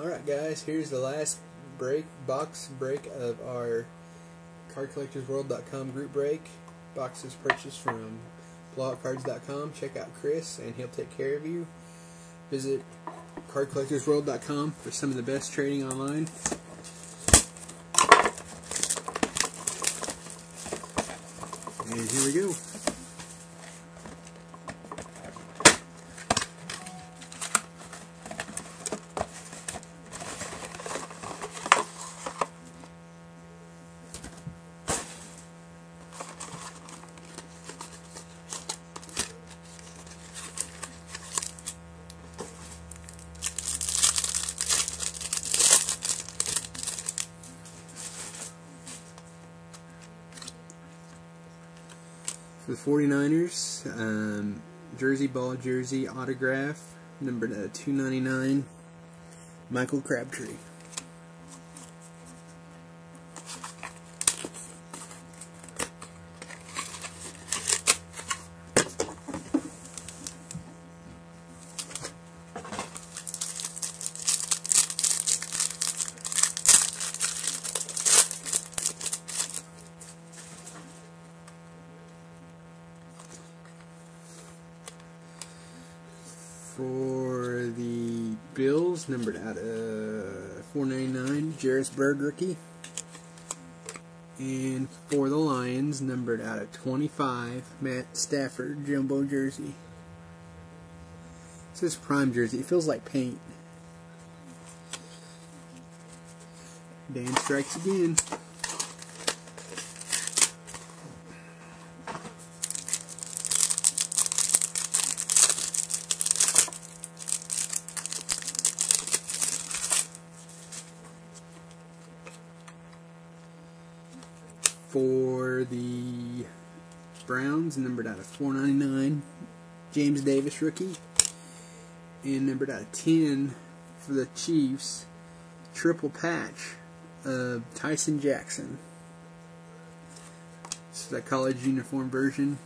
Alright guys, here's the last break box break of our cardcollectorsworld.com group break. Boxes purchased from blowoutcards.com. Check out Chris and he'll take care of you. Visit cardcollectorsworld.com for some of the best trading online. And here we go. The 49ers, um, jersey ball jersey autograph, number at 299, Michael Crabtree. For the Bills, numbered out of 499, Jairus Byrd rookie. And for the Lions, numbered out of 25, Matt Stafford jumbo jersey. This is prime jersey. It feels like paint. Dan strikes again. For the Browns, numbered out of 499, James Davis rookie. And numbered out of 10 for the Chiefs, triple patch of Tyson Jackson. This is college uniform version.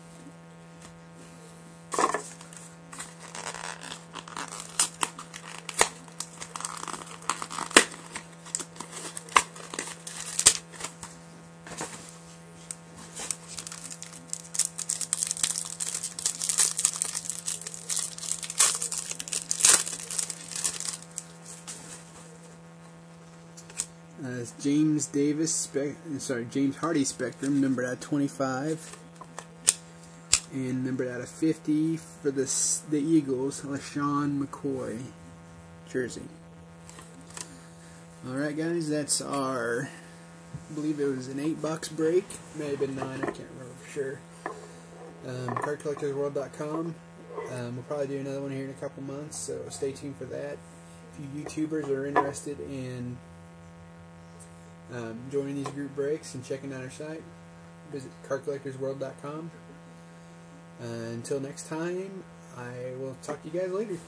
Uh, James Davis, spe- sorry, James Hardy Spectrum, numbered out of 25. And numbered out of 50 for the the Eagles, LeSean McCoy jersey. Alright, guys, that's our, I believe it was an 8 box break. May have been 9, I can't remember for sure. Um, cardcollectorsworld.com. Um, we'll probably do another one here in a couple months, so stay tuned for that. If you YouTubers are interested in um, joining these group breaks and checking out our site. Visit cardcollectorsworld.com. Uh, until next time, I will talk to you guys later.